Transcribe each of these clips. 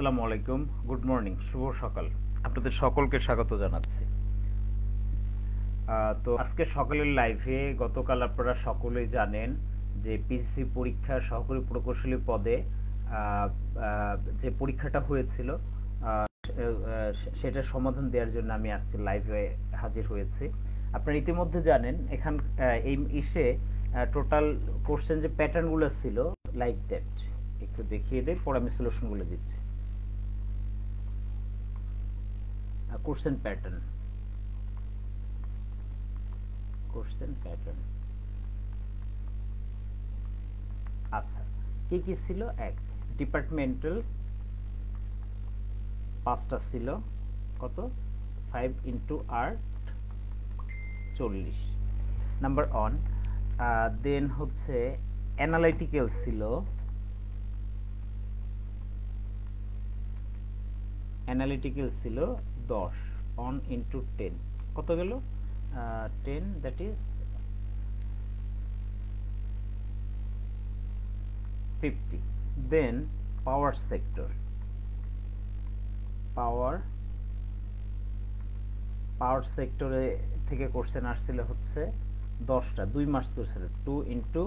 আসসালামু আলাইকুম, good morning, শুভ সকাল। আপনাদের সকলকে স্বাগত জানাচ্ছি। তো আজকে সকালের লাইভে গতকাল আপনারা সকলেই জানেন যে পিসি পরীক্ষা, সহকারী প্রকৌশলী পদে যে পরীক্ষাটা হয়েছিল সেটার সমাধান দেওয়ার জন্য আমি আজকে লাইভে হাজির হয়েছি। আপনারা ইতিমধ্যে জানেন, এখান এই ইসে টোটাল কোশ্চেন যে প্যাটার্নগুলো ছিল লাইক দ্যাট একটু দেখিয়ে দেই, পরে আমি সলিউশনগুলো দিচ্ছি। কোশ্চেন প্যাটার্ন কোশ্চেন প্যাটার্ন আচ্ছা কি কি ছিল? এক ডিপার্টমেন্টাল পাঁচটা ছিল। কত? ফাইভ ইন্টু আর্ট চল্লিশ। নাম্বার ওয়ান দেন হচ্ছে অ্যানালাইটিক্যাল ছিল। অ্যানালিটিক্যাল ছিল দশ অন ইন্টু টেন কত গেল? Ten that is fifty then power sector power power সেক্টরে থেকে কোশ্চেন আসছিল হচ্ছে দশটা। দুই marks question two into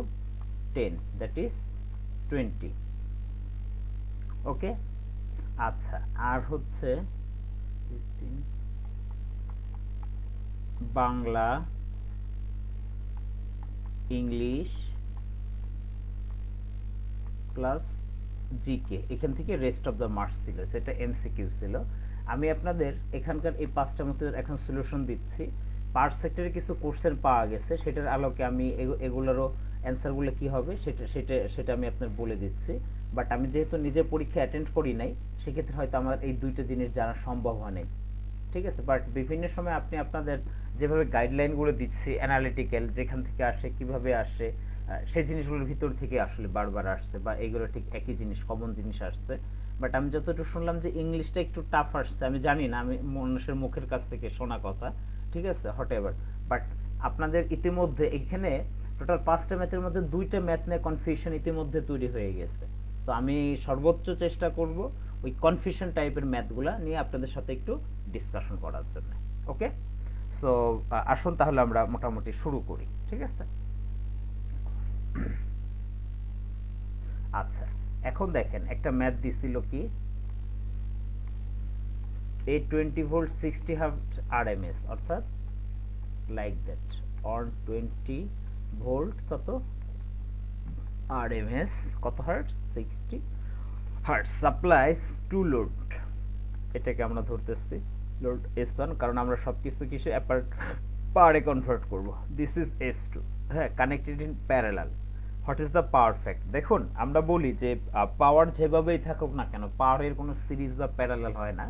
ten that is twenty okay আচ্ছা আর হচ্ছে বাংলা ইংলিশ প্লাস জিকে এখান থেকে রেস্ট অফ দ্য মার্কস ছিল, সেটা এমসিকিউ ছিল। আমি আপনাদের এখানকার এই পাঁচটা মতো এখন সলিউশন দিচ্ছি। পার্ট সেক্টরে কিছু কোশ্চেন পাওয়া গেছে, সেটার আলোকে আমি এগুলোরও অ্যান্সারগুলো কি হবে, সেটা সেটা সেটা আমি আপনার বলে দিচ্ছি। বাট আমি যেহেতু নিজে পরীক্ষা অ্যাটেন্ড করি নাই সেক্ষেত্রে হয়তো আমার এই দুইটা জিনিস জানা সম্ভব হয় নাই। ঠিক আছে? বাট বিভিন্ন সময় আপনি আপনাদের যেভাবে গাইডলাইনগুলো দিচ্ছি অ্যানালিটিক্যাল যেখান থেকে আসে, কীভাবে আসে সেই জিনিসগুলোর ভিতর থেকে আসলে বারবার আসছে বা এগুলো ঠিক একই জিনিস কমন জিনিস আসছে। বাট আমি যতটুকু শুনলাম যে ইংলিশটা একটু টাফ আসছে, আমি জানি না, আমি মানুষের মুখের কাছ থেকে শোনা কথা, ঠিক আছে? হট এভার বাট আপনাদের ইতিমধ্যে এখানে টোটাল পাঁচটা ম্যাথের মধ্যে দুইটা ম্যাথ নিয়ে কনফিউশন ইতিমধ্যে তৈরি হয়ে গেছে। তো আমি সর্বোচ্চ চেষ্টা করব ওই কনফিউশন টাইপের ম্যাথগুলা নিয়ে আপনাদের সাথে একটু ডিসকাশন করার জন্য ওকে সো আসুন তাহলে আমরা মোটামুটি শুরু করি, ঠিক আছে? আচ্ছা এখন দেখেন একটা ম্যাথ দিছিল কি? এই twenty volt sixty hertz R M S অর্থাৎ like that on twenty volt কত? আর এম এস কত hertz sixty hertz supplies to load. এটাকে আমরা ধরতেছি লোড এস ওয়ান কারণ আমরা সব কিছু কিছু পারে কনভার্ট করব। দিস ইজ এস টু হ্যাঁ connected in parallel what is the power fact দেখুন, আমরা বলি যে পাওয়ার যেভাবেই থাকুক না কেন পাওয়ারের কোনো সিরিজ বা প্যারালাল হয় না,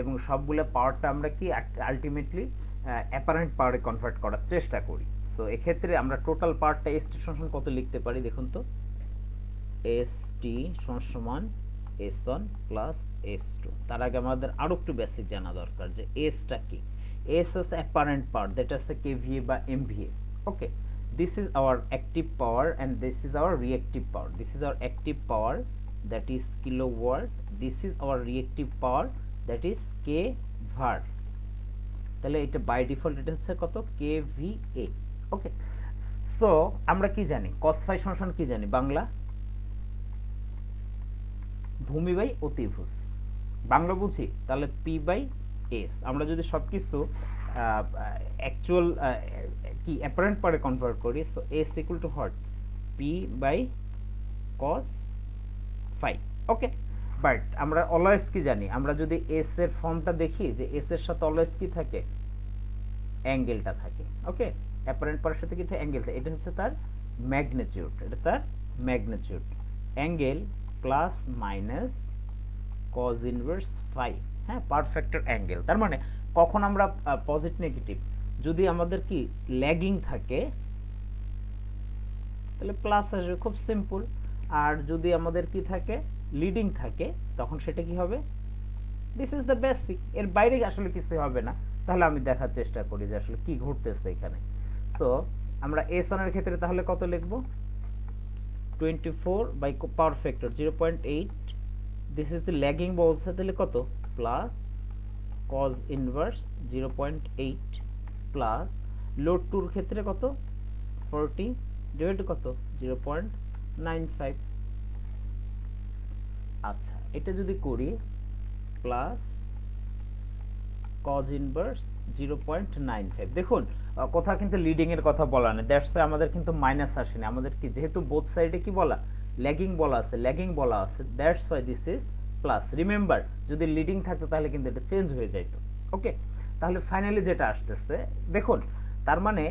এবং সবগুলো পাওয়ারটা আমরা কি আলটিমেটলি অ্যাপারেন্ট পাওয়ারে কনভার্ট করার চেষ্টা করি। সো এক্ষেত্রে আমরা টোটাল পাওয়ারটা এস টি সমান কত লিখতে পারি, দেখুন তো? এস টি সমান S one plus S two তার আগে আমাদের আরও একটু বেসিক জানা দরকার যে এসটা কি এস হচ্ছে অ্যাপারেন্ট পাওয়ার দ্যাট হচ্ছে কেভিএ বা MVA okay this is our active power and this is our reactive power this is our active power that is kilowatt this is our reactive power that is k var তাহলে এটা by default এটা হচ্ছে কত kVA ওকে so আমরা কি জানি cos phi সমান কি জানি বাংলা ভূমি বাই অতিভুজ। বাংলা বুঝি, তাহলে p বাই s আমরা যদি সবকিছু অ্যাকচুয়াল কি অ্যাপারেন্ট পারে কনভার্ট করি so S equal to hot P by cos phi okay but আমরা অলওয়েজ কি জানি? আমরা যদি এস এর ফর্মটা দেখি, যে এস এর সাথে অলওয়েজ কি থাকে? অ্যাঙ্গেলটা থাকে। ওকে অ্যাপারেন্ট পারের সাথে কি থাকে? অ্যাঙ্গেলটা এটা হচ্ছে তার ম্যাগনিটিউড এটা তার magnitude angle plus minus cos inverse phi হ্যাঁ পারফেক্টের অ্যাঙ্গেল তার মানে কখন আমরা পজিটিভ নেগেটিভ যদি আমাদের কি ল্যাগিং থাকে, তাহলে প্লাস আসবে, খুব সিম্পল আর যদি আমাদের কি থাকে লিডিং থাকে, তখন সেটা কি হবে? দিস ইজ দ্য বেসিক এর বাইরে আসলে কিছু হবে না। তাহলে আমি দেখার চেষ্টা করি যে আসলে কি ঘটতেছে এখানে। সো আমরা এস ক্ষেত্রে তাহলে কত লিখব? Twenty four by power factor zero point eight this is the lagging বলছে তাহলে কত? Plus zero point eight plus load টুর ক্ষেত্রে কত? ফোরটি ডিভাইড কত? জিরো পয়েন্ট নাইন ফাইভ আচ্ছা এটা যদি করি plus cos inverse zero point nine five. দেখুন কথা কিন্তু লিডিং এর কথা বলা নেই দ্যাটস আমাদের কিন্তু মাইনাস আসেনি। আমাদের কি, যেহেতু বোথ সাইডে কি বলা ল্যাগিং বলা আছে ল্যাগিং বলা আছে that's why this is plus remember যদি লিডিং থাকতো তাহলে কিন্তু এটা চেঞ্জ হয়ে যাইত ওকে তাহলে ফাইনালি যেটা আসতেছে, দেখুন, তার মানে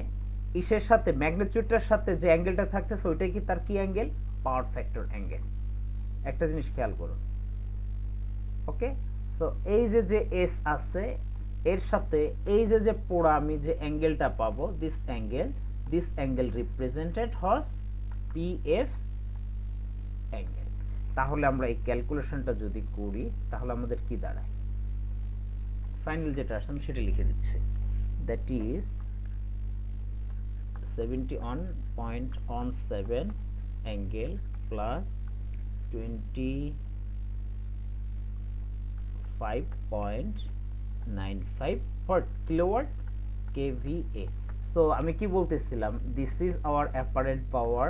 ইসের সাথে ম্যাগনিটিউডটার সাথে যে অ্যাঙ্গেলটা থাকতেছে, ওইটাই কি তার কি অ্যাঙ্গেল পাওয়ার ফ্যাক্টর অ্যাঙ্গেল একটা জিনিস খেয়াল করুন। ওকে সো এই যে যে এস আছে এর সাথে এই যে যে পোড়া আমি যে অ্যাঙ্গেলটা পাবো this angle this angle represented হস পি এফ অ্যাঙ্গেল তাহলে আমরা এই ক্যালকুলেশনটা যদি করি, তাহলে আমাদের কি দাঁড়ায়? ফাইনাল যেটা আসছে আমি সেটা লিখে দিচ্ছি। That is seventy one point one seven angle plus twenty five point nine five for kilowatt so আমি কি বলতেছিলাম? This is our apparent power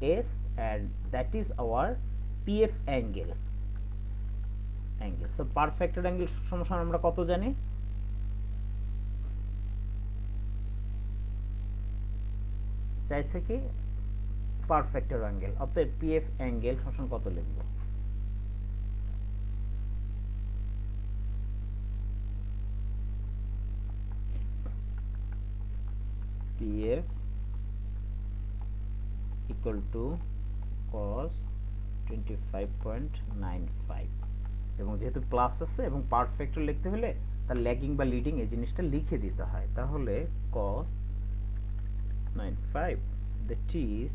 S and that is our PF angle. Angle. So, perfect angle সমস্যা আমরা কত জানি? চাইছে কি? পারফেক্টের অ্যাঙ্গেল অতএব পিএফ অ্যাঙ্গেল সমান কত লিখব? পিএফ equal to cos 25.95 এবং যেহেতু প্লাস আছে এবং পারফেক্ট লিখতে হলে তার ল্যাগিং বা লিডিং এই জিনিসটা লিখে দিতে হয়। তাহলে cos 95 that is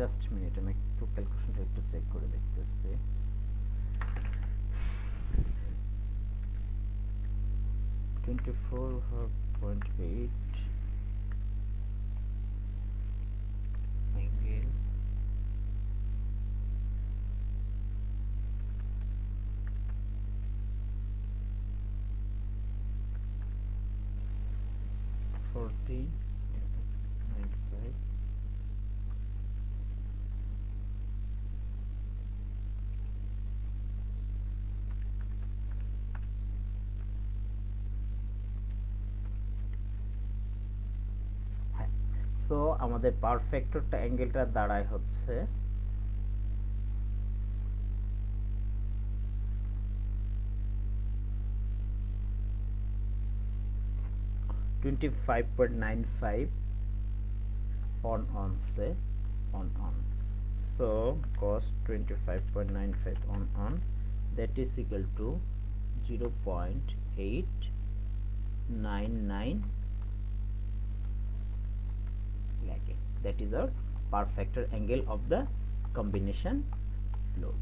just minute আমি একটু ক্যালকুলেশনটা একটু চেক করে দেখতেছি। Twenty four point eight so আমাদের পারফেক্টরটা অ্যাঙ্গেলটা দাঁড়ায় হচ্ছে। Twenty five point nine five on on say on on. So, cos 25.95 on on, that is equal to 0.899 that is our perfector angle of the combination load.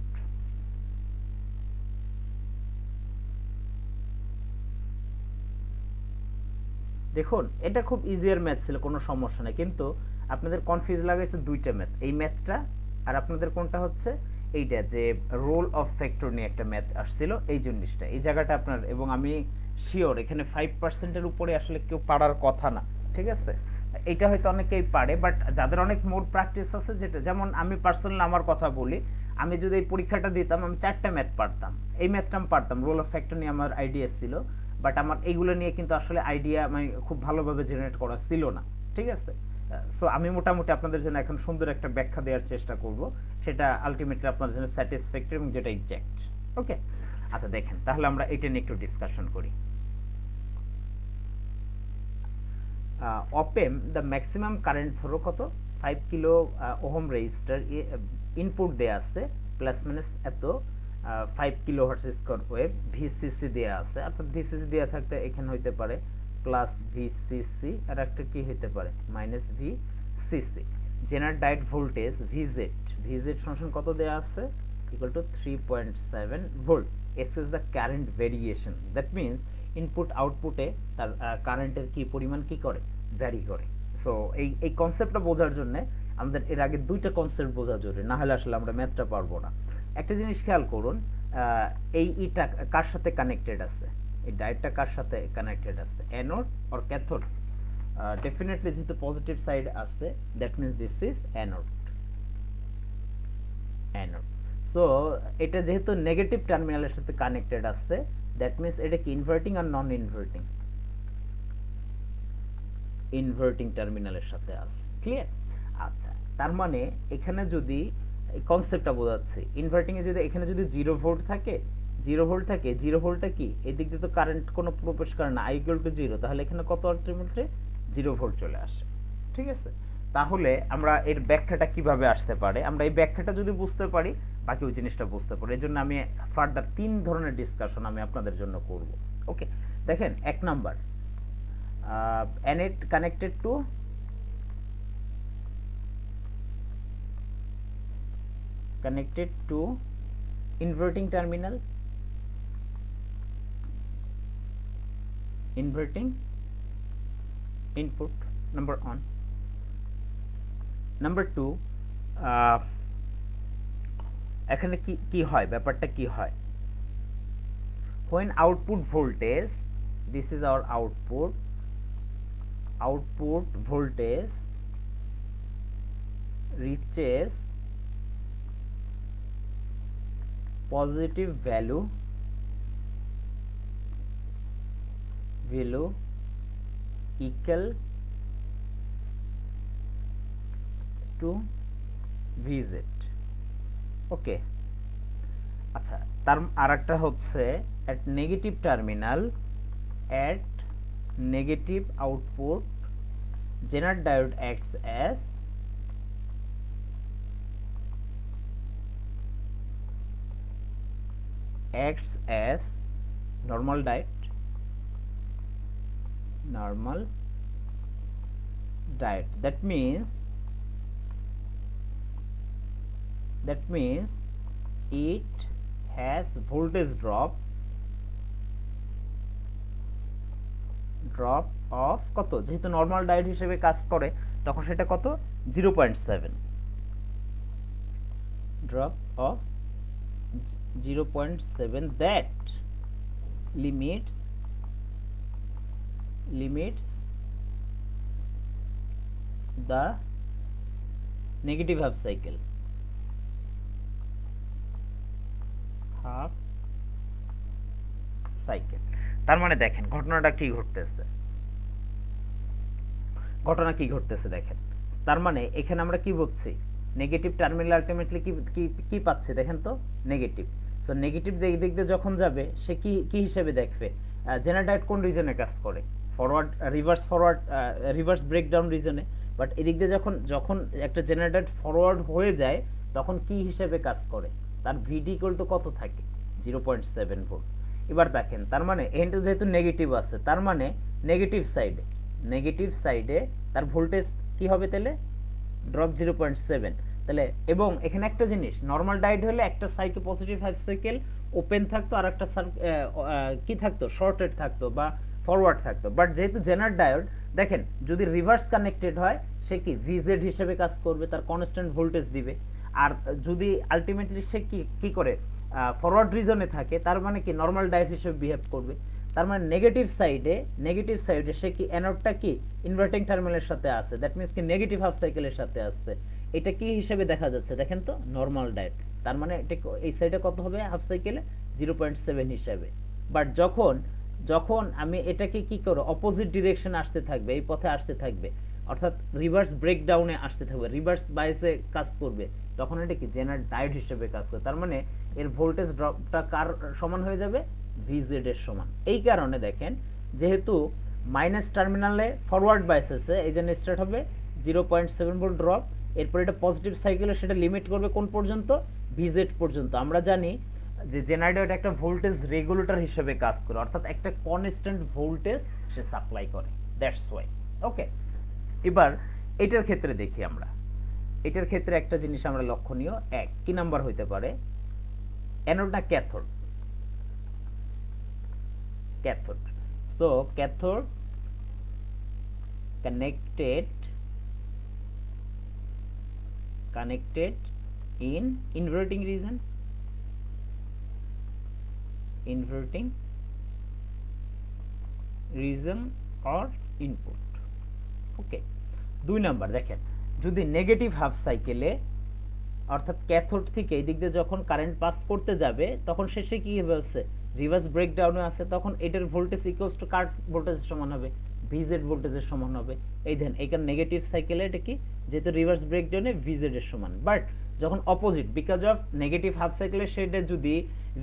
দেখুন, এটা খুব easier math ছিল, কোনো সমস্যা নেই। কিন্তু আপনাদের কনফিউজ লাগাইছে দুইটা ম্যাথ এই ম্যাথটা আর আপনাদের কোনটা হচ্ছে? এইটা যে রোল অফ ফ্যাক্টর নিয়ে একটা ম্যাথ আসছিল, এই জিনিসটা। এই জায়গাটা আপনার, এবং আমি শিওর এখানে ফাইভ পার্সেন্টের উপরে আসলে কেউ পারার কথা না। ঠিক আছে? এইটা হয়তো অনেকেই পারে বাট যাদের অনেক মোর প্র্যাকটিস আছে যেটা, যেমন আমি পার্সোনালি আমার কথা বলি, আমি যদি এই পরীক্ষাটা দিতাম, আমি চারটা ম্যাথ পারতাম। এই ম্যাথটা আমি পারতাম রোল অফ ফ্যাক্টর নিয়ে আমার আইডিয়া ছিল বাট আমার এইগুলো নিয়ে কিন্তু আসলে আইডিয়া মানে খুব ভালোভাবে জেনারেট করা ছিল না, ঠিক আছে? সো আমি মোটামুটি আপনাদের জন্য এখন সুন্দর একটা ব্যাখ্যা দেওয়ার চেষ্টা করব, সেটা আলটিমেটলি আপনাদের জন্য স্যাটিসফ্যাক্টরি এবং যেটা এক্সাক্ট ওকে আচ্ছা দেখেন, তাহলে আমরা এটা নিয়ে একটু ডিসকাশন করি। অপেম দ্য ম্যাক্সিমাম কারেন্ট ধরো কত? Five kilo ohm resistor input দেওয়া আছে প্লাস মাইনাস এত five kilo hertz square wave VCC দেওয়া আছে। অর্থাৎ ভিসিসি দেওয়া থাকতে এখানে হইতে পারে প্লাস ভিসিসি আর একটা কি হইতে পারে? মাইনাস ভি সিসি জেনার ডাইট ভোল্টেজ ভিজেট ভিজেট সমান কত দেওয়া আছে? Equal to three point seven volt as is the current variation that means input আউটপুটে তার কারেন্টের কি পরিমাণ কি করে? ভ্যারি করে। সো এই এই কনসেপ্টটা বোঝার জন্য আমাদের এর আগে দুইটা কনসেপ্ট বোঝা জরুরি। না হলে আসলে আমরা ম্যাথটা পারব না। একটা জিনিস খেয়াল করুন এই ইটা কার সাথে কানেক্টেড আছে? এই ডায়েটটা কার সাথে কানেক্টেড আছে? অ্যানোড অর ক্যাথোড ডেফিনেটলি যেহেতু পজিটিভ সাইড আছে that means this is anode anode so এটা যেহেতু নেগেটিভ টার্মিনালের সাথে কানেক্টেড আছে দ্যাট মিনস এটা কি ইনভার্টিং আর নন ইনভার্টিং ইনভার্টিং টার্মিনালের সাথে আছে। ক্লিয়ার আচ্ছা তার মানে এখানে যদি কনসেপ্টটা বোঝাচ্ছে ইনভার্টিং এ যদি এখানে যদি জিরো ভোল্ট থাকে জিরো ভোল্ট থাকে জিরো ভোল্টটা কি? এদিক দিয়ে তো কারেন্ট কোনো প্রবেশ করে না আই ইকুয়াল টু তাহলে এখানে কত আলটিমেটলি জিরো ভোল্ট চলে আসে। ঠিক আছে? তাহলে আমরা এর ব্যাখ্যাটা কীভাবে আসতে পারে? আমরা এই ব্যাখ্যাটা যদি বুঝতে পারি বাকি ওই জিনিসটা বুঝতে পারি এই জন্য আমি ফার্দার তিন ধরনের ডিসকাশন আমি আপনাদের জন্য করব। ওকে দেখেন এক number anode connected to to inverting terminal inverting input number one. Number two uh, এখানে কি কি হয় ব্যাপারটা কি হয় when output voltage this is our output output voltage reaches positive value value equal to vz ওকে আচ্ছা তার আরেকটা হচ্ছে at negative terminal at negative output Zener diode acts as acts as normal diet normal diet that that means it has voltage drop drop of কত যেহেতু normal diet হিসেবে কাজ করে তখন সেটা কত zero point seven drop of 0.7 that limits limits the negative half cycle half cycle তার মানে দেখেন, ঘটনাটা কি ঘটতেছে? ঘটনা কি ঘটতেছে দেখেন। তার মানে এখানে আমরা কি বলছি? নেগেটিভ টার্মিনাল আলটিমেটলি কি কি পাচ্ছে দেখেন তো? নেগেটিভ সো নেগেটিভ দিক দিক দিয়ে যখন যাবে, সে কি কি হিসেবে দেখবে? জেনারেটার কোন রিজনে কাজ করে? Forward reverse forward reverse breakdown রিজনে but এদিক দিয়ে যখন যখন একটা জেনারেটর ফরওয়ার্ড হয়ে যায়, তখন কি হিসেবে কাজ করে? তার ভিডি ইকুয়াল টু কত থাকে? জিরো পয়েন্ট সেভেন ভোল্ট এবার দেখেন, তার মানে এখানটা যেহেতু নেগেটিভ আছে, তার মানে নেগেটিভ সাইডে নেগেটিভ সাইডে তার ভোল্টেজ কি হবে তাহলে? ড্রপ জিরো পয়েন্ট সেভেন তাহলে, এবং এখানে একটা জিনিস নর্মাল ডায়েট হলে একটা cycle positive half cycle open থাকতো, আর একটা কি থাকতো? শর্টেড থাকতো বা ফরওয়ার্ড থাকতো। বাট যেহেতু জেনার ডায়োড দেখেন, যদি রিভার্স কানেক্টেড হয়, সে কি ভিজেড হিসেবে কাজ করবে, তার কনস্ট্যান্ট ভোল্টেজ দিবে। আর যদি আলটিমেটলি সে কি কি করে ফরওয়ার্ড রিজনে থাকে, তার মানে কি নর্মাল ডায়েট হিসেবে বিহেভ করবে। তার মানে নেগেটিভ সাইডে নেগেটিভ সাইডে সে কি অ্যানোডটা কি ইনভার্টিং টার্মিনালের সাথে আছে। দ্যাট মিনস কি নেগেটিভ হাফ সাইকেলের সাথে আছে। এটা কি হিসেবে দেখা যাচ্ছে? দেখেন তো নর্মাল ডায়েট তার মানে এটা এই সাইডে কত হবে? হাফ সাইকেলে জিরো পয়েন্ট সেভেন হিসাবে। বাট যখন যখন আমি এটাকে কি করো অপোজিট ডিরেকশন আসতে থাকবে, এই পথে আসতে থাকবে, অর্থাৎ রিভার্স ব্রেকডাউনে আসতে থাকবে রিভার্স বাইসে কাজ করবে তখন এটা কি? জেনার ডায়েট হিসেবে কাজ করবে তার মানে এর ভোল্টেজ ড্রপটা কার সমান হয়ে যাবে? ভিজেড এর সমান। এই কারণে দেখেন, যেহেতু মাইনাস টার্মিনালে ফরওয়ার্ড বাইসেসে এই জন্য স্টার্ট হবে zero point seven volt drop এরপর এটা পজিটিভ সাইকেলে সেটা লিমিট করবে কোন পর্যন্ত? ভিজেড পর্যন্ত। আমরা জানি যে জেনারেটর একটা ভোল্টেজ রেগুলেটর হিসেবে কাজ করে, অর্থাৎ একটা কনস্ট্যান্ট ভোল্টেজ সে সাপ্লাই করে। দ্যাটস ওয়াই ওকে এবার এটার ক্ষেত্রে দেখি আমরা। এটার ক্ষেত্রে একটা জিনিস আমরা লক্ষণীয়, এক, কি নাম্বার হইতে পারে? অ্যানোড না cathode. Cathode. So cathode connected connected in inverting region. Inverting region or input okay দুই নাম্বার, দেখেন। যদি নেগেটিভ হাফ সাইকেলে অর্থাৎ ক্যাথোড থেকে এই দিক দিয়ে যখন কারেন্ট পাস করতে যাবে, তখন শেষে কি হচ্ছে? রিভার্স ব্রেকডাউনে আছে, তখন এটার ভোল্টেজ ইকুয়ালস টু কার ভোল্টেজের সমান হবে ভিজেড ভোল্টেজের সমান হবে। এই দেন এইখানে নেগেটিভ সাইকেলে এটা কি? যেহেতু রিভার্স ব্রেকডাউনে ভিজেড এর সমান। বাট যখন opposite because of negative half সাইকেলে সেটা যদি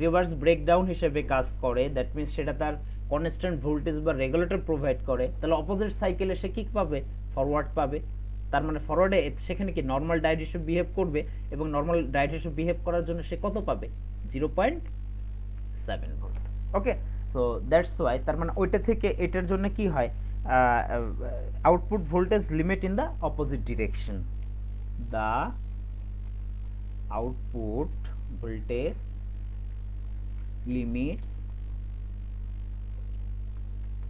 রিভার্স ব্রেকডাউন হিসেবে কাজ করে দ্যাট মিনস সেটা তার কনস্ট্যান্ট ভোল্টেজ বা রেগুলেটর প্রোভাইড করে, তাহলে অপোজিট সাইকেলে সে কি পাবে? ফরওয়ার্ড পাবে। তার মানে ফরওয়ার্ডে সেখানে কি নর্মাল ডায়েট বিহেভ করবে এবং নর্মাল ডায়েট বিহেভ করার জন্য সে কত পাবে? Zero point seven volt okay so that's why তার মানে ওইটা থেকে এটার জন্য কি হয়? Output voltage limit in the opposite direction the output voltage limits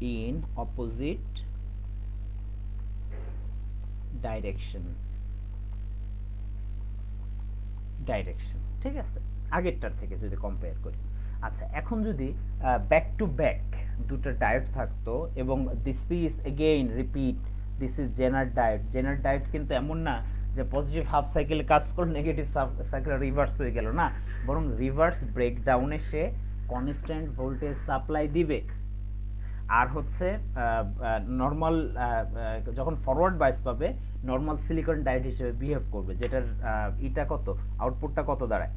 in opposite direction. Direction ঠিক আছে? আগেরটার থেকে যদি কম্পেয়ার করি। আচ্ছা এখন যদি ব্যাক টু ব্যাক দুটো ডায়েট থাকতো এবং this is again repeat this is zener diode zener diode কিন্তু এমন না যে পজিটিভ হাফ সাইকেলে কাজ করে নেগেটিভ সাইকেল রিভার্স হয়ে গেল না। বরং রিভার্স ব্রেকডাউনে সে কনস্ট্যান্ট ভোল্টেজ সাপ্লাই দিবে। আর হচ্ছে নর্মাল যখন ফরওয়ার্ড বাইস পাবে নর্মাল সিলিকন ডায়েট হিসেবে বিহেভ করবে, যেটার ইটা কত? আউটপুটটা কত দাঁড়ায়?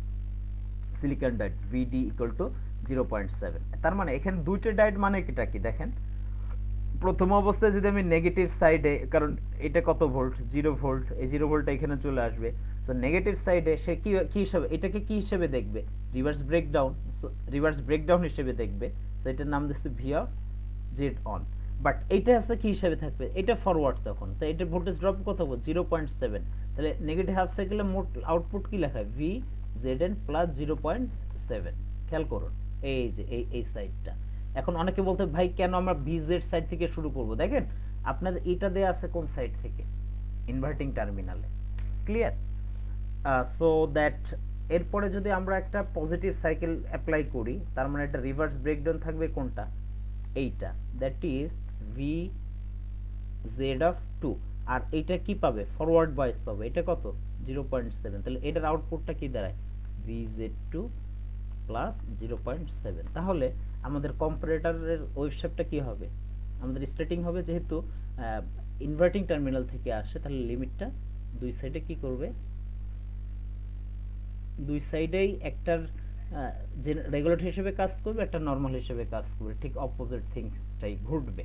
Silicon diode VD equal to zero point seven তার মানে এখানে দুইটা ডায়েট মানে এটা কি দেখেন? প্রথম অবস্থায় যদি আমি নেগেটিভ সাইডে কারণ এটা কত ভোল্ট জিরো ভোল্ট এই জিরো ভোল্টটা এখানে চলে আসবে। সো নেগেটিভ সাইডে সে কি কি হিসাবে, এটাকে কি হিসেবে দেখবে? Reverse breakdown so reverse breakdown হিসেবে দেখবে। সো এটার নাম দিচ্ছে V of Z on. But এইটা আছে কি হিসাবে থাকবে? এটা ফরওয়ার্ড তখন। তো এটা ভোল্টেজ ড্রপ কত হবে? জিরো পয়েন্ট সেভেন তাহলে নেগেটিভ হাফ সাইকেলে মোট আউটপুট কি লেখা হয়? V Z N plus zero point seven খেয়াল করুন, এই যে, এই এই সাইডটা এখন অনেকে বলতে ভাই, কেন আমরা ভি জেড সাইড থেকে শুরু করব? দেখেন আপনাদের এটা দেয়া আছে কোন সাইড থেকে? ইনভার্টিং টার্মিনালে ক্লিয়ার সো দ্যাট এরপরে যদি আমরা একটা পজিটিভ সাইকেল অ্যাপ্লাই করি, তার মানে একটা রিভার্স ব্রেকডাউন থাকবে কোনটা? এইটা। That is V Z of two আর এইটা কি পাবে? ফরওয়ার্ড বয়েস পাবে। এটা কত? জিরো পয়েন্ট সেভেন তাহলে এটার আউটপুটটা কি দাঁড়ায়? V Z two plus zero point seven তাহলে আমাদের কম্পারেটারের ওয়েবশেপটা কি হবে? আমাদের স্টার্টিং হবে যেহেতু ইনভার্টিং টার্মিনাল থেকে আসে, তাহলে লিমিটটা দুই সাইডে কি করবে? দুই সাইডেই একটার রেগুলেটর হিসেবে কাজ করবে, একটা নর্মাল হিসেবে কাজ করবে, ঠিক অপোজিট থিংসটাই ঘটবে।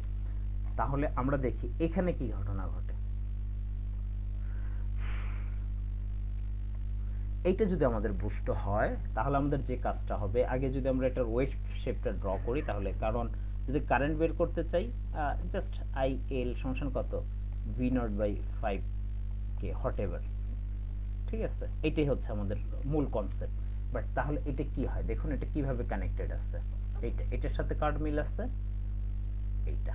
তাহলে আমরা দেখি এখানে কি ঘটনা ঘটে। এইটা যদি আমাদের বুঝতে হয়, তাহলে আমাদের যে কাজটা হবে, আগে যদি আমরা এটার ওয়েভ শেপটা ড্র করি, তাহলে কারণ যদি কারেন্ট বের করতে চাই জাস্ট আই এল সমান কত? V naught by five K whatever ঠিক আছে? এটাই হচ্ছে আমাদের মূল কনসেপ্ট বাট তাহলে এটা কি হয়? দেখুন এটা কীভাবে কানেক্টেড আছে। এইটা, এটার সাথে কার্ড মিল আছে? এইটা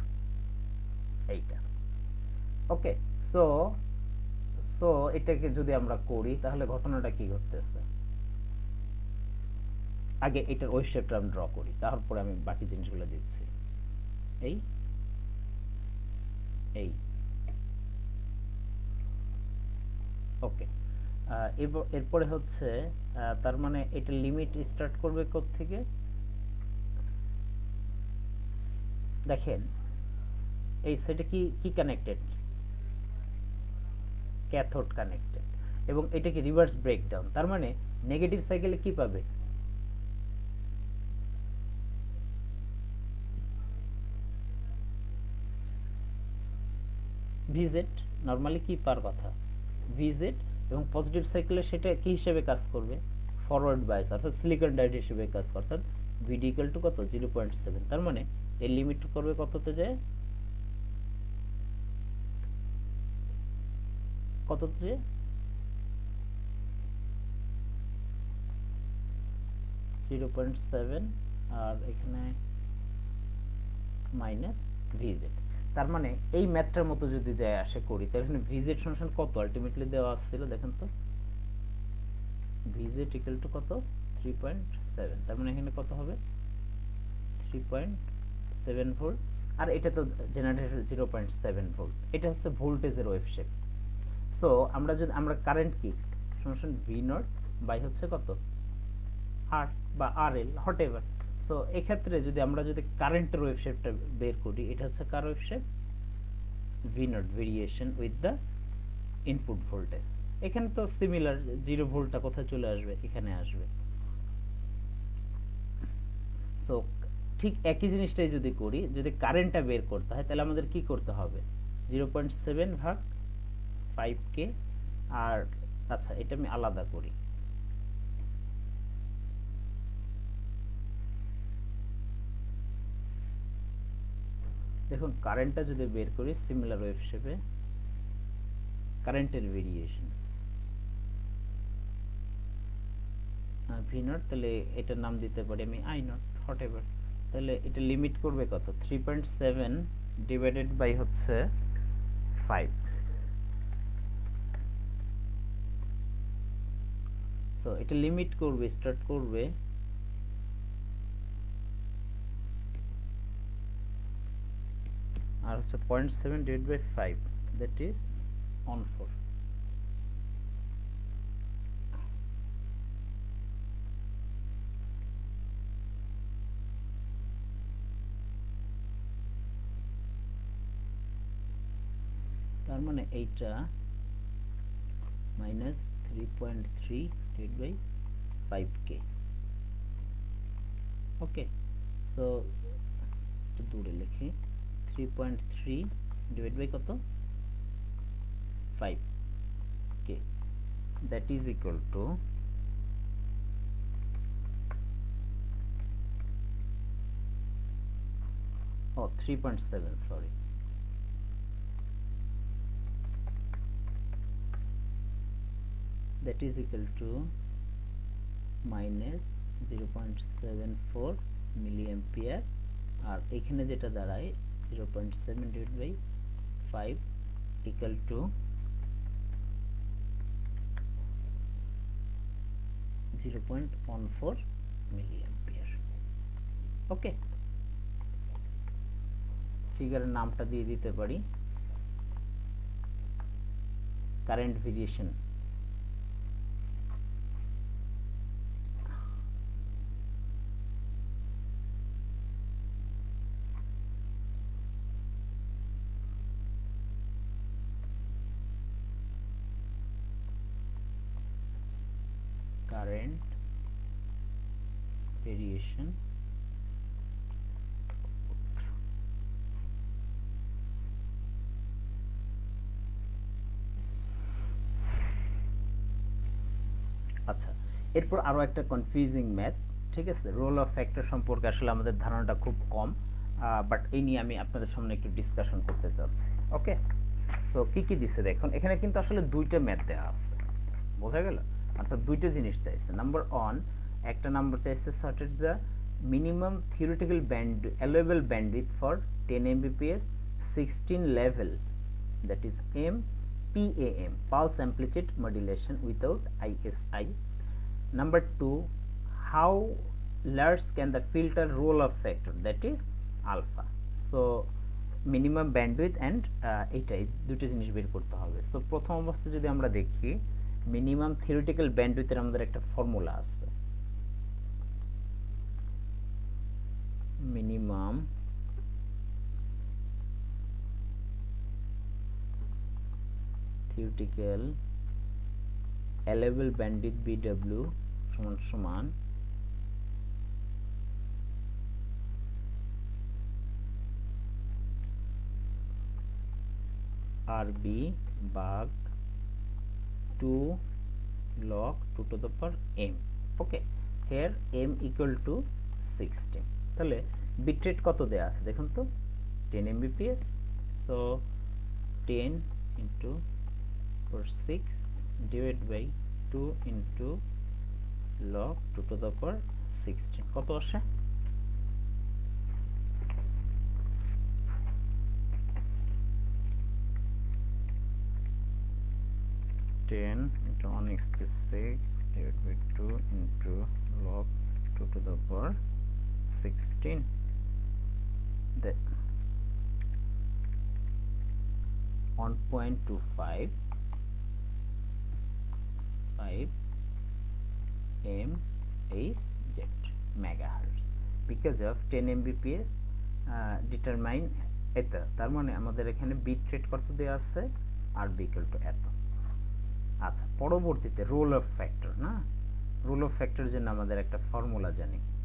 এইটা। ওকে সো সো এটাকে যদি আমরা করি, তাহলে ঘটনাটা কি ঘটতেছে? আগে এটার ওই শেপটা আমি ড্র করি, তারপরে আমি বাকি জিনিসগুলো দিচ্ছি। এই এই। ওকে এরপরে হচ্ছে তার মানে এটা লিমিট স্টার্ট করবে থেকে দেখেন, এই সেটা কি কি কানেক্টেড ক্যাথোড কানেক্টেড এবং এটা কি রিভার্স ব্রেকডাউন তার মানে নেগেটিভ সাইকেলে কি পাবে? ভিজেট নর্মালি কি পার কথা ভিজেট এবং পজিটিভ সাইকেলে সেটা কি হিসেবে কাজ করবে? ফরওয়ার্ড বায়াস অর্থাৎ সিলিকন ডাইট হিসেবে কাজ করে অর্থাৎ ভিডিকাল টু কত? জিরো পয়েন্ট সেভেন তার মানে এই লিমিট করবে কততে যায়? কততে যায়? জিরো পয়েন্ট সেভেন আর এখানে মাইনাস ভিজেড তার মানে এই ম্যাথটার মতো যদি যায় আসে করি, তাহলে এখানে ভিজেড সমান কত? আলটিমেটলি দেওয়া আসছিল, দেখেন তো। ভিজেড ইকুয়াল টু কত? থ্রি পয়েন্ট সেভেন তার মানে এখানে কত হবে? থ্রি পয়েন্ট সেভেন ভোল্ট আর এটা তো generator zero point seven volt এটা হচ্ছে ভোল্টেজের ওয়েভ শেপ সো আমরা যদি, আমরা কারেন্ট কি? সমান ভি নট বাই হচ্ছে কত? আর বা R L whatever so এক্ষেত্রে যদি আমরা যদি কারেন্টের ওয়েভ শেপটা বের করি, এটা হচ্ছে কার wave shape V naught variation with the input voltage এখানে তো সিমিলার জিরো ভোল্টটা কোথায় চলে আসবে? এখানে আসবে। সো ঠিক একই জিনিসটাই যদি করি, যদি কারেন্টটা বের করতে হয়, তাহলে আমাদের কি করতে হবে? জিরো পয়েন্ট সেভেন ভাগ ফাইভ কে আর আচ্ছা এটা আমি আলাদা করি। দেখুন কারেন্টটা যদি বের করি সিমিলার ওয়েভ শেপে কারেন্টের ভেরিয়েশন ভি নট তাহলে এটার নাম দিতে পারি আমি আই নট হোয়াট এভার তাহলে এটা লিমিট করবে কত? Three point seven divided by হচ্ছে ফাইভ সো এটা লিমিট করবে স্টার্ট করবে হচ্ছে point seven divide by five that is one four তার মানে এইটা minus three point three divide by five K okay so দূরে লিখি। Three point three divide by কত five K that is equal to oh three point seven sorry that is equal to minus 0.74 milliampere আর এখানে যেটা দাঁড়ায় 0.7 divided by 5 equal to 0.14 milliampere ওকে ফিগারের নামটা দিয়ে দিতে পারি কারেন্ট ভেরিয়েশন এরপর আরও একটা কনফিউজিং ম্যাথ ঠিক আছে? রোল অফ ফ্যাক্টর সম্পর্কে আসলে আমাদের ধারণাটা খুব কম বাট এই নিয়ে আমি আপনাদের সামনে একটু ডিসকাশন করতে চাচ্ছি ওকে সো কি কি দিছে দেখুন, এখানে কিন্তু আসলে দুইটা ম্যাথ দেওয়া আছে, বোঝা গেল? অর্থাৎ দুইটা জিনিস চাইছে। নাম্বার ওয়ান একটা নাম্বার চাইছে shirt is the minimum theoretical band allowable bandwidth for ten Mbps sixteen level that is M PAM pulse amplitude modulation without ISI number 2 how large can the filter roll off factor that is alpha so minimum bandwidth and এটাই দুটো জিনিস বের করতে হবে so প্রথম অবস্থায় যদি আমরা দেখি মিনিমাম থিওরিটিক্যাল ব্যান্ডউইথের আমাদের একটা ফর্মুলা আছে minimum theoretical allowable bandwidth BW সমান সমান RB ভাগ 2 log 2 to the power m okay here m equal to 16 তাহলে বিট রেট কত দেয়া আছে দেখুন তো 10 mbps so 10 into for 6 divided by 2 into log 2 to the power sixteen কত আসে ten into one space six divided by two into log two to the power sixteen the 1.25 5 m is jet megahertz because of 10 mbps uh, determine এটা তার মানে আমাদের এখানে bit rate কত দেওয়া আছে? আর বিকল টু এত। আচ্ছা পরবর্তীতে রোল অফ ফ্যাক্টর না? রোল অফ ফ্যাক্টর জন্য আমাদের একটা ফর্মুলা জানি।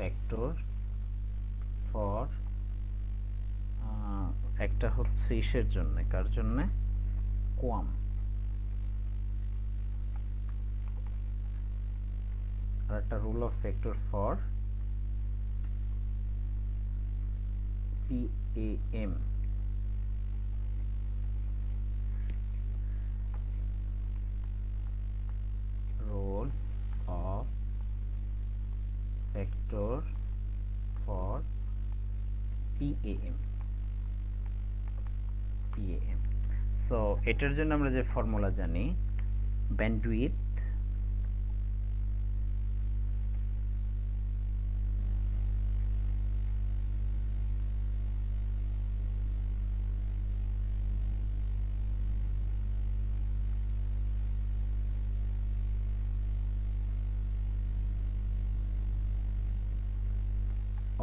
ফ্যাক্টর ফর একটা হচ্ছে ইসের জন্য, কার জন্য? কোয়াম আর একটা roll off factor for PAM roll off factor for PAM PAM সো এটার জন্য আমরা যে ফর্মুলা জানি bandwidth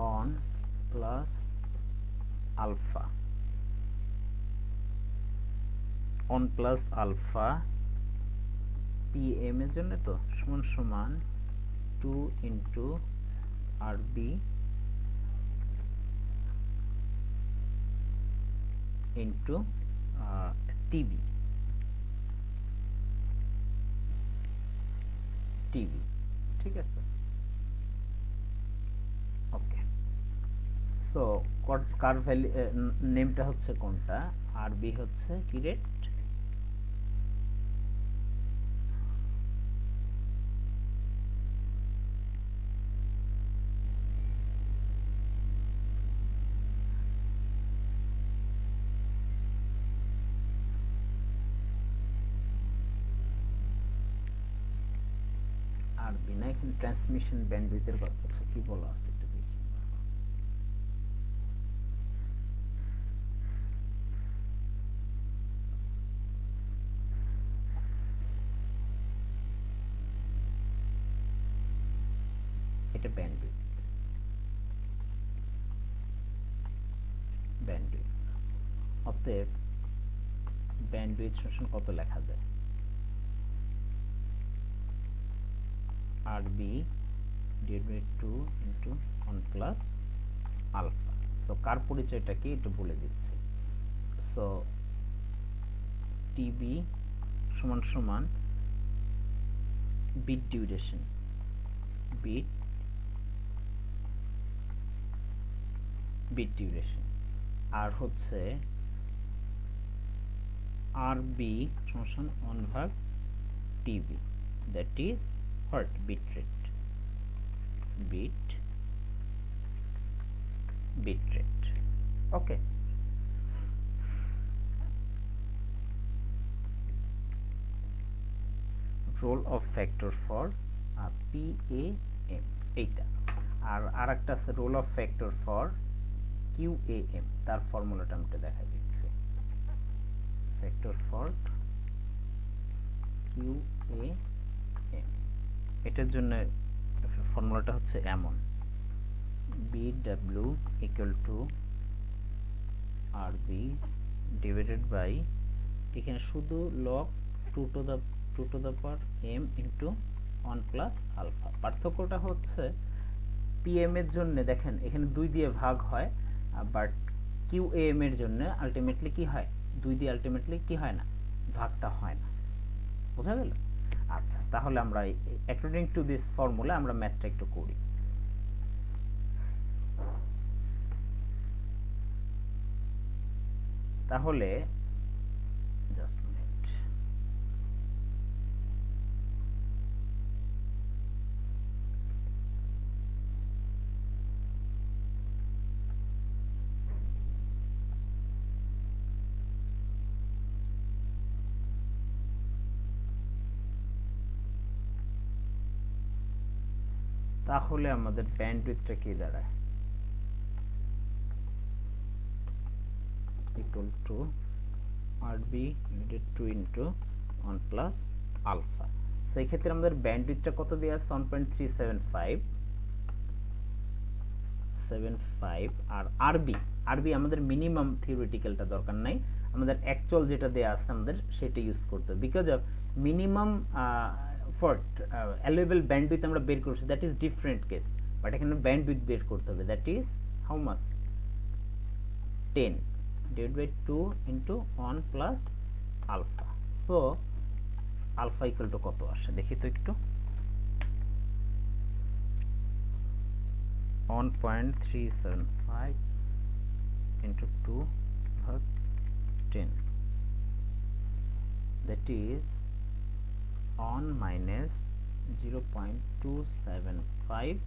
on plus alpha on plus alpha pm এর জন্য তো সমান সমান 2 into rb uh, tb tb ঠিক আছে সো কার ভ্যালি নেমটা হচ্ছে কোনটা? আর বি হচ্ছে কি রেট আর বি না? এখানে ট্রান্সমিশন ব্যান্ডউইথের কথা কি বলা আছে? ব্যান্ডউইথ ব্যান্ডউইথ অতএব ব্যান্ডউইথ শোষণ কত লেখা যায়? R B divide by two into one so কার পরিচয়টা কি? একটু বলে দিচ্ছি। সো টিবি সমান সমান bit duration bit bit duration আর হচ্ছে আর বি সমান ওয়ান ভাগ TB that is what bit rate bit bit rate. Okay. Role of factor for uh, PAM এইটা। আর আর একটা আছে roll off factor for QAM তার ফর্মুলাটা আমি দেখা দিচ্ছি। ফ্যাক্টর ফর কিউএএম এটার জন্য ফর্মুলাটা হচ্ছে এমন। B equal to R B divided by এখানে শুধু log two to the two to the power M into one plus alpha পার্থক্যটা হচ্ছে পিএম এর জন্য, দেখেন, এখানে দুই দিয়ে ভাগ হয়। বাট কিউ এম এর জন্য আলটিমেটলি কি হয়? দুই দিয়ে আলটিমেটলি কি হয় না? ভাগটা হয় না। বোঝা গেল? আচ্ছা তাহলে আমরা অ্যাকর্ডিং টু দিস ফর্মুলা আমরা ম্যাথটা একটু করি। তাহলে তাহলে আমাদের ব্যান্ডউইথটা কি দাঁড়ায়? equal to RB divided 2 into 1 plus alpha. সেই ক্ষেত্রে আমাদের ব্যান্ডউইথটা কত দেয়া আছে? 1.375 75 আর আরবি আরবি আমাদের মিনিমাম থিওরিটিক্যালটা দরকার নাই। আমাদের অ্যাকচুয়াল যেটা দেয়া আছে আমাদের সেটা ইউজ করতে because of minimum for allowable bandwidth আমরা বের করছি that is different case but এখানে ব্যান্ডউইথ বের করতে হবে that is how much 10 divided by 2 into 1 plus alpha so alpha equal to কত আসে? দেখি তো একটু। ওয়ান পয়েন্ট থ্রি 1.375 into 2 ভাগ 10 that is 1 minus 0 0.275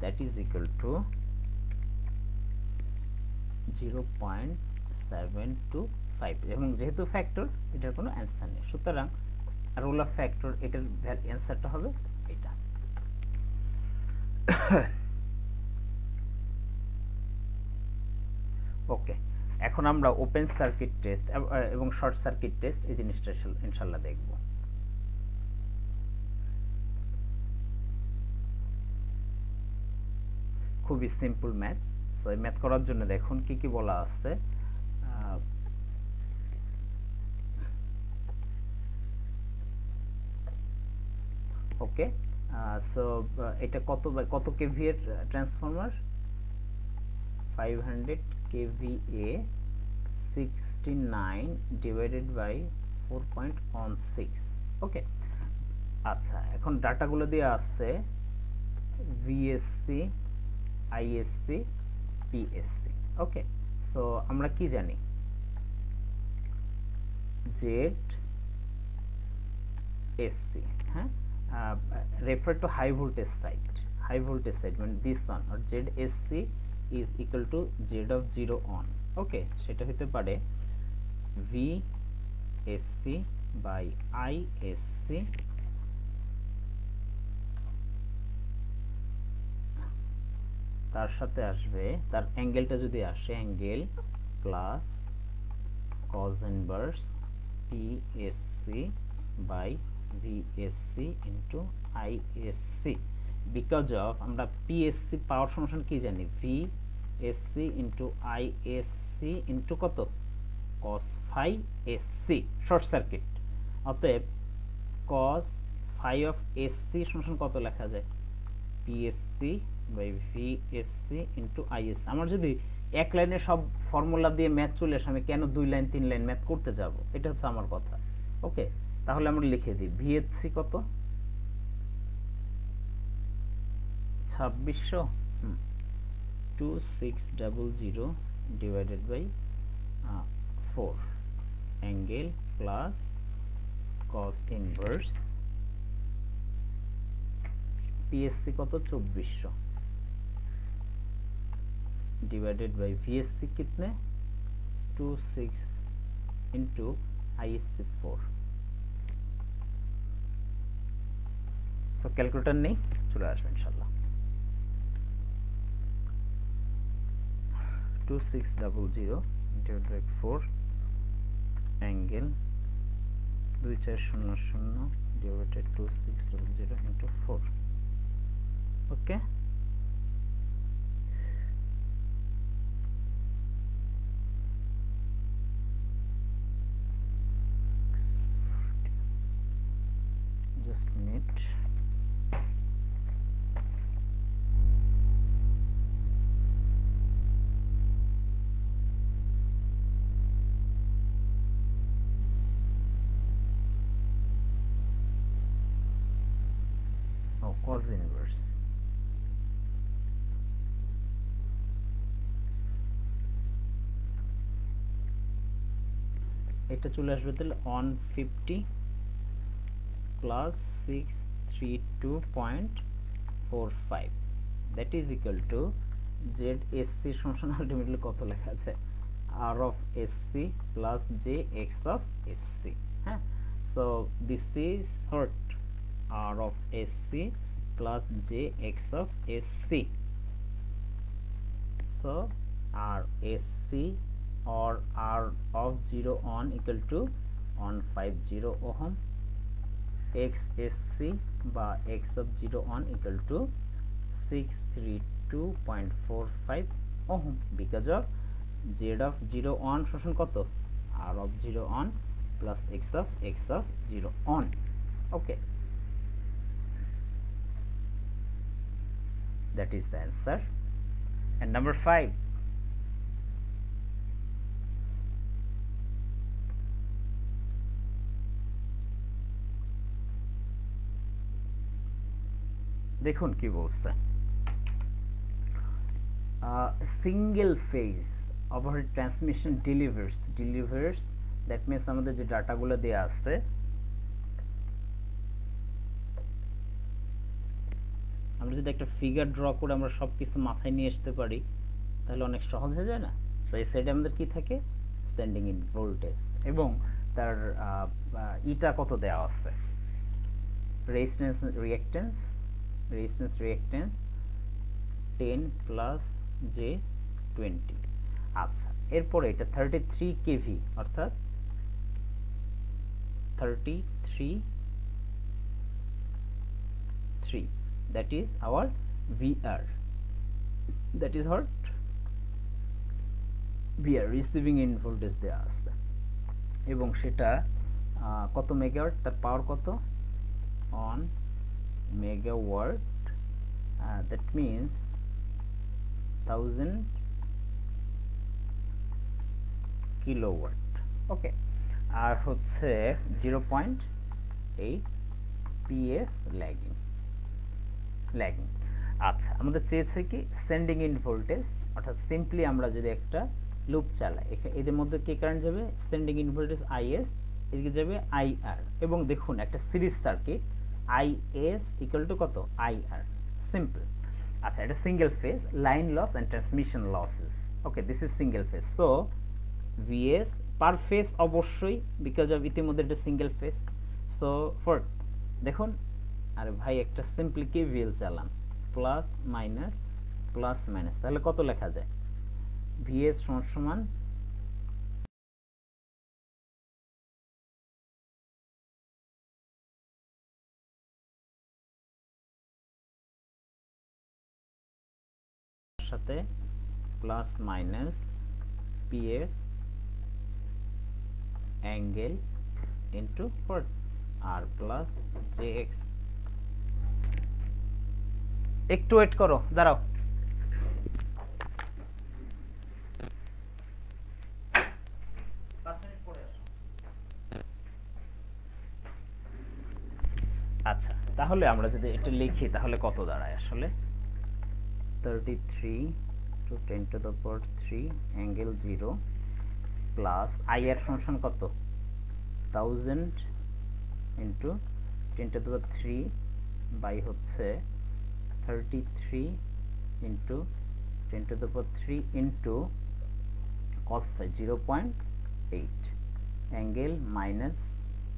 that is equal to 0 0.725 এবং যেহেতু ফ্যাক্টর এটার কোনো অ্যান্সার নেই। সুতরাং রোল অফ ফ্যাক্টর এটার অ্যান্সারটা হবে এটা। ওকে এখন আমরা ওপেন সার্কিট টেস্ট এবং শর্ট সার্কিট টেস্ট এই জিনিসটা ইনশাল্লাহ দেখব। খুবই সিম্পল ম্যাথ সো এই ম্যাথ করার জন্য দেখুন কি কি বলা আছে। ওকে সো এটা কত কত কেভি এর transformer 500 kVA 69 divided by 4.16 okay আচ্ছা এখন ডাটাগুলো দিয়ে আসছে VSC ISC PSC okay so আমরা কি জানি? জেট এসসি হ্যাঁ? Refer to high voltage side high voltage side মানে this on R Z SC is equal to Z of zero one okay সেটা হতে পারে ভি এসসি বাই আইএসসি তার সাথে আসবে তার অ্যাঙ্গেলটা যদি আসে angle plus cos inverse PSC by VSC into ISC because of আমরা PSC পাওয়ার ফাংশন কি জানি VSC into ISC into কত cos phi SC short circuit অতএব cos phi of SC function কত লেখা যায় PSC by VSC into ISC আমার যদি এক লাইনে সব ফর্মুলা দিয়ে ম্যাথ চলে আসে, আমি কেন দুই লাইন, তিন লাইন ম্যাথ করতে যাব? এটা হচ্ছে আমার কথা। ওকে তাহলে আমরা লিখে দিই। ভিএসসি কত? ছাব্বিশশো? Two six double zero divided by four angle plus cos inverse PSC কত? চব্বিশশো। divided by V S C कितने two six into I S C four so calculator নেই চলে আসবে ইনশাল্লাহ two six double zero divide by four angle দুই চার শূন্য শূন্য divided two six double zero into four okay just a minute oh cos inverse এটা চলে আসবে তাহলে one fifty that is equal to Z S C সমান ultimately কত লেখা আছে? C plus J X of S C হ্যাঁ? This is hot R of S C plus jx of sc so, r sc or r of 0 on equal to 150 ohm. X sc বা x of 0 on equal to 632.45 ohm because of z of 0 on শোষণ কত r of 0 on plus x of x of 0 on okay that is the answer and number 5 দেখুন কি বলছে। Single phase over transmission delivers delivers that means আমাদের যে ডাটাগুলো দেওয়া আছে, আমরা যদি একটা ফিগার ড্র করে আমরা সব কিছু মাথায় নিয়ে আসতে পারি, তাহলে অনেক সহজ হয়ে যায় না? সো এই সাইডে আমাদের কি থাকে? সেন্ডিং ইন ভোল্টেজ এবং তার ইটা কত দেওয়া আছে? Resistance reactance resistance reactance ten plus J twenty আচ্ছা এরপরে এটা থার্টি থ্রি কেভি অর্থাৎ thirty three three that is our VR that is what VR receiving in voltage দেওয়া আছে। এবং সেটা কত মেগাওয়াট তার পাওয়ার কত? One megawatt that means thousand kilowatt okay আর হচ্ছে zero point eight PF lagging lagging আচ্ছা আমাদের চেয়েছে কি সেন্ডিং ইন ভোল্টেজ অর্থাৎ সিম্পলি আমরা যদি একটা লুপ চালাই এদের মধ্যে কি কারেন্ট যাবে? সেন্ডিং ইন ভোল্টেজ আইএস এদিকে যাবে আইআর এবং দেখুন, একটা series circuit IS equal to কত? আইআর সিম্পল আচ্ছা এটা single phase line loss and transmission losses okay this is single phase so VS per phase অবশ্যই বিকজ অফ ইতিমধ্যে এটা সিঙ্গেল ফেজ সো ফর দেখুন, আরে ভাই, একটা সিম্পলি কেভিএল চালান? প্লাস মাইনাস প্লাস মাইনাস তাহলে কত লেখা যায়? ভিএস সমান সমান সাথে প্লাস মাইনাস পি এর angle into R plus J X একটু ওয়েট করো, দাঁড়াও। আচ্ছা তাহলে আমরা যদি এটা লিখি, তাহলে কত দাঁড়ায় আসলে? Thirty three to ten to the power three angle zero plus I এর ফাংশন কত? Thousand into ten to the three by হচ্ছে thirty three into ten to the power three into cos phi 0.8 angle minus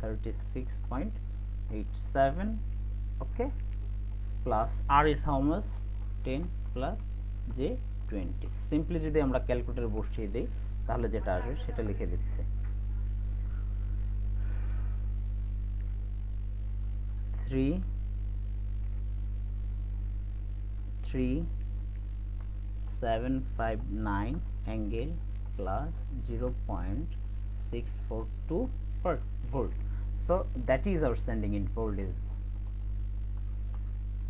36.87 okay? Plus r is how much? 10 plus j 20 simply যদি আমরা calculator বসিয়ে দিই তাহলে যেটা আসবে সেটা লিখে দিচ্ছে three three seven five nine angle plus 0.642 per volt so that is our sending in voltage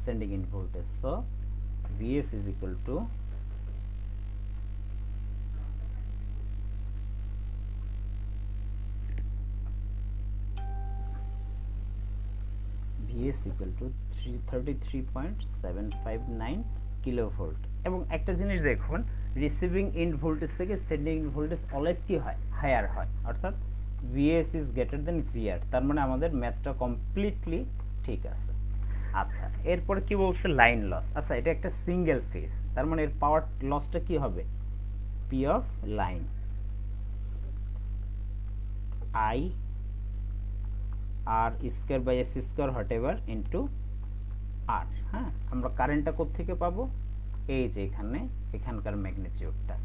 sending in voltage so vs is equal to vs equal to 33.759 kilovolt এবং একটা জিনিস দেখুন রিসিভিং ইন ভোল্টেজ থেকে sending in voltage always কি হয়? Higher হয়। অর্থাৎ VS is greater than VR তার মানে আমাদের ম্যাথটা কমপ্লিটলি ঠিক আছে। আচ্ছা এরপরে কি বলছে লাইন লস আচ্ছা এটা একটা সিঙ্গেল ফেজ তার মানে এর পাওয়ার লসটা কি হবে? P of line I R square by S square whatever into R হ্যাঁ? আমরা কারেন্টটা কোথেকে পাবো? এই যে এখানে, এখানকার ম্যাগনিটিউডটা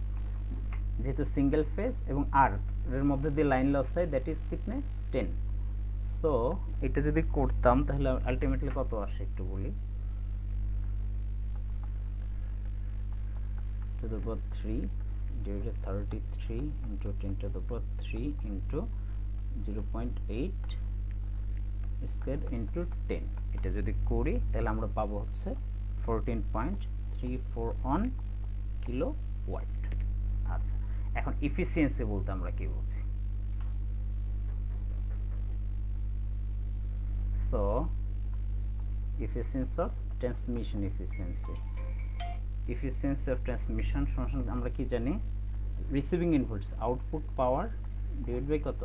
যেহেতু সিঙ্গেল ফেজ এবং আর এর মধ্যে দিয়ে লাইন লস হয় দ্যাট ইজ কিতনে? টেন সো এটা যদি করতাম, তাহলে আলটিমেটলি কত আসে একটু বলি? To the power three divided thirty three into ten to the power three into zero point eight square into ten এটা যদি করি, তাহলে আমরা পাবো হচ্ছে fourteen point three four one kilowatt আচ্ছা এখন ইফিসিয়েন্সি বলতে আমরা কি বলছি so efficiency of transmission efficiency efficiency of transmission সমান আমরা কি জানি? Receiving inputs output power divide by কত?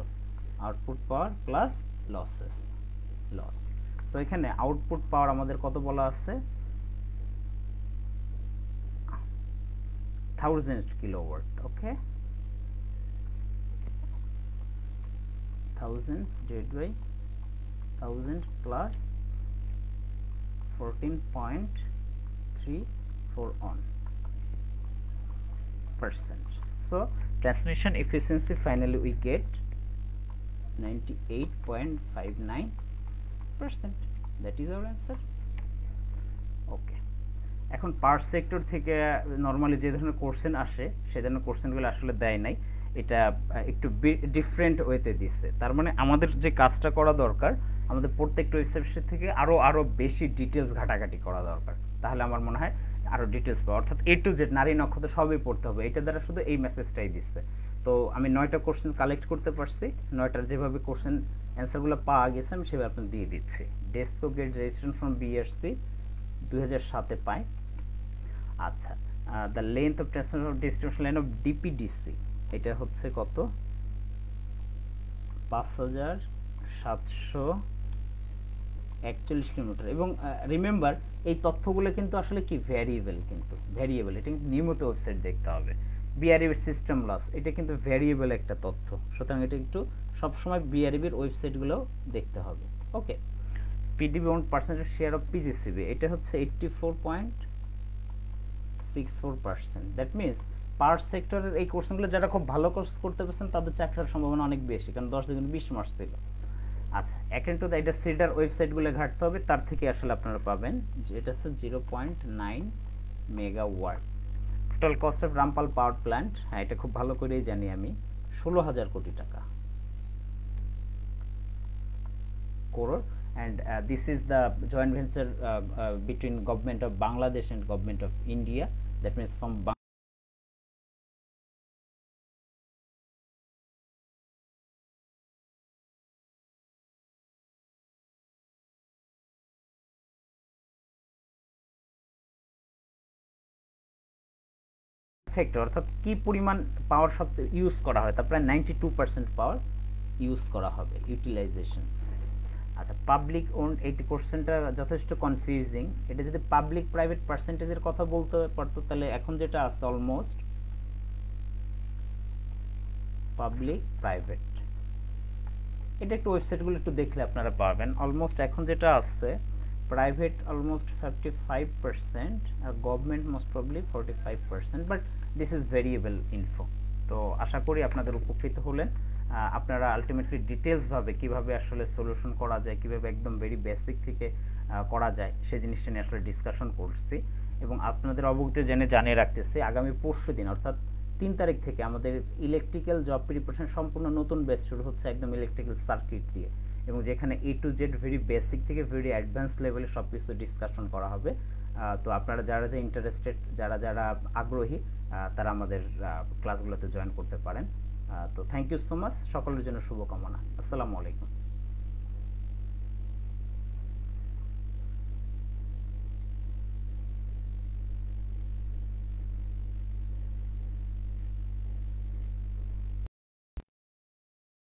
Output power plus losses loss so এখানে আউটপুট পাওয়ার আমাদের কত বলা আছে? Thousand kilowatt okay thousand divide by thousand plus fourteen point three four on percent. So transmission efficiency finally we get ninety eight point five nine percent. That is our answer. Okay. এখন পার sector থেকে normally যে ধরনের question আসে সে ধরনের কোশ্চেনগুলো আসলে দেয় নাই এটা একটু ডিফারেন্ট ওয়েতে দিচ্ছে তার মানে আমাদের যে কাজটা করা দরকার আমাদের প্রত্যেকটা ওয়েবসাইট থেকে আরও আরও বেশি ডিটেলস ঘাটাঘাটি করা দরকার। তাহলে আমার মনে হয় আরও ডিটেলস পাওয়া অর্থাৎ এ টু জেড নারী নক্ষত্র সবই পড়তে হবে। এটা দ্বারা শুধু এই মেসেজটাই দিচ্ছে। তো আমি নয়টা কোশ্চেন কালেক্ট করতে পারছি। নয়টার যেভাবে কোশ্চেন অ্যান্সারগুলো পাওয়া গেছে, আমি সেভাবে আপনার দিয়ে দিচ্ছি। DESCO get registration from BSC দুই হাজার সাতে পাই। আচ্ছা the length of transmission of distribution line of DPDC এটা হচ্ছে কত? পাঁচ হাজার সাতশো একচল্লিশ কিলোমিটার। এবং রিমেম্বার এই তথ্যগুলো কিন্তু আসলে কি? ভ্যারিয়েবল কিন্তু ভ্যারিয়েবল এটা কিন্তু নিয়মিত ওয়েবসাইট দেখতে হবে। বিআরইবির সিস্টেম লস এটা কিন্তু ভ্যারিয়েবল একটা তথ্য। সুতরাং এটা একটু সবসময় বিআরইবির ওয়েবসাইটগুলো দেখতে হবে। Okay PDB one percentage share of PGCB এটা হচ্ছে eighty four point six four percent that means power সেক্টরের এই কোর্সগুলো যারা খুব ভালো কোর্স করতে পারছেন, তাদের চাকরির সম্ভাবনা অনেক বেশি। কারণ দশ দিন বিশ মাস ছিল। আচ্ছা অ্যাকেন্ড টু এটা সিডার ওয়েবসাইটগুলো ঘাটতে হবে তার থেকে আসলে আপনারা পাবেন যেটা হচ্ছে zero point nine megawatt total cost of Rampal power plant হ্যাঁ এটা খুব ভালো করেই জানি আমি ষোলো হাজার কোটি টাকা। crore the joint venture uh, uh, between government of Bangladesh and government of India that means from Bang factor অর্থাৎ কি পরিমাণ পাওয়ার সবচেয়ে ইউজ করা হয় তা প্রায় ninety two percent power use করা হবে ইউটিলাইজেশন আচ্ছা পাবলিক ওন এইটি পার্সেন্টটা যথেষ্ট কনফিউজিং এটা যদি পাবলিক প্রাইভেট পার্সেন্টেজের কথা বলতে পারতো, তাহলে এখন যেটা আছে অলমোস্ট পাবলিক প্রাইভেট এটা একটু ওয়েবসাইটগুলো একটু দেখলে আপনারা পাবেন অলমোস্ট এখন যেটা আছে private almost fifty five percent R government most probably forty five percent but this is variable info তো আশা করি আপনাদের উপকৃত হলেন। আপনারা আলটিমেটলি ডিটেলসভাবে কীভাবে আসলে সলিউশন করা যায়, কীভাবে একদম ভেরি বেসিক থেকে করা যায় সেই জিনিসটা নিয়ে আসলে ডিসকাশন করছি। এবং আপনাদের অবগত জেনে জানিয়ে রাখতেছি, আগামী পরশু দিন, অর্থাৎ তিন তারিখ থেকে আমাদের ইলেকট্রিক্যাল জব প্রিপারেশন সম্পূর্ণ নতুন বেস শুরু হচ্ছে একদম ইলেকট্রিক্যাল সার্কিট দিয়ে। এবং যেখানে A to Z very basic থেকে ভেরি অ্যাডভান্স লেভেলে সব কিছু ডিসকাশন করা হবে। তো আপনারা যারা যে ইন্টারেস্টেড যারা যারা আগ্রহী তারা আমাদের ক্লাসগুলোতে জয়েন করতে পারেন। তো থ্যাংক ইউ সো মাচ সকলের জন্য শুভকামনা। আসসালামু আলাইকুম।